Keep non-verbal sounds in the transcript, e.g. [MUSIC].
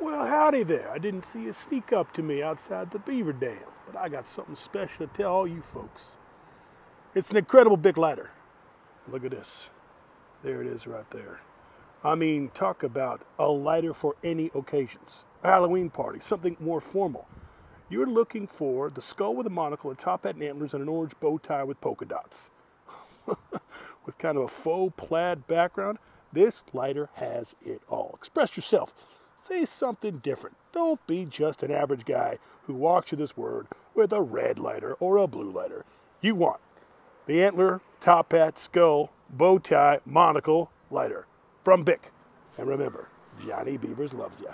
Well, howdy there. I didn't see you sneak up to me outside the beaver dam, but I got something special to tell all you folks. It's an incredible big lighter. Look at this. There it is right there. I mean, talk about a lighter for any occasions. A Halloween party, something more formal. You're looking for the skull with a monocle, a top hat and antlers, and an orange bow tie with polka dots. [LAUGHS] with kind of a faux plaid background, this lighter has it all. Express yourself. Say something different. Don't be just an average guy who walks through this word with a red lighter or a blue lighter. You want the antler, top hat, skull, bow tie, monocle, lighter from Bic. And remember, Jonny Beavers loves you.